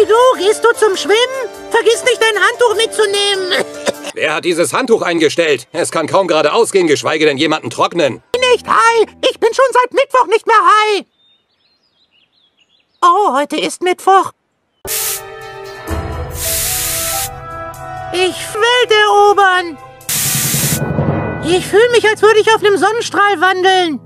Hey du, gehst du zum Schwimmen? Vergiss nicht dein Handtuch mitzunehmen. Wer hat dieses Handtuch eingestellt? Es kann kaum gerade ausgehen, geschweige denn jemanden trocknen. Nicht high. Ich bin schon seit Mittwoch nicht mehr high. Oh, heute ist Mittwoch. Ich will erobern. Ich fühle mich, als würde ich auf einem Sonnenstrahl wandeln.